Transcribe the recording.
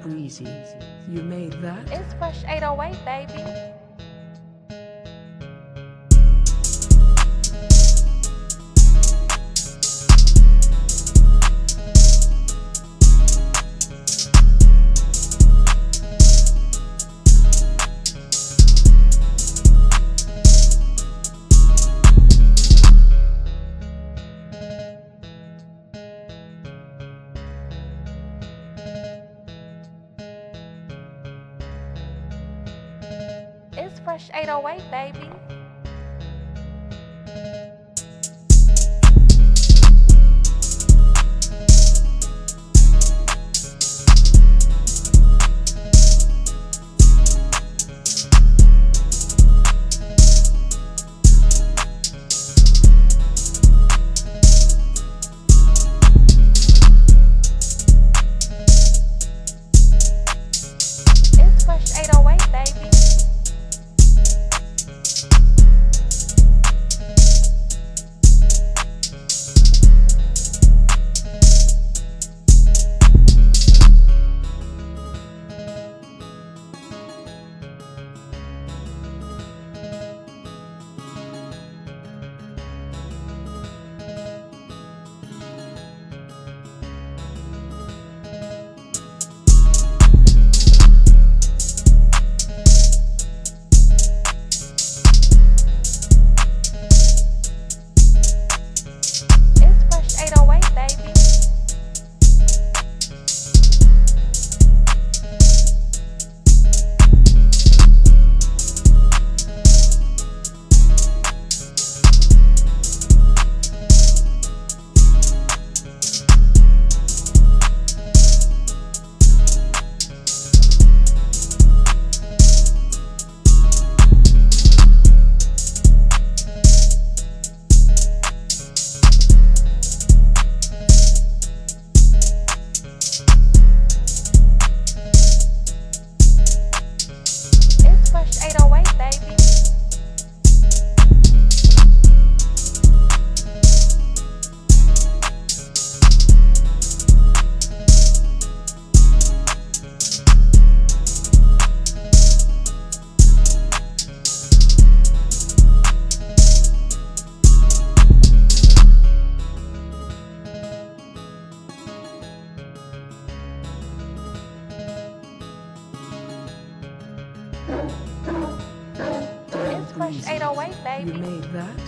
breezy. You made that? It's fresh 808, baby. Fresh 808, baby. It's Fresh Breezy. 808, You baby. made that?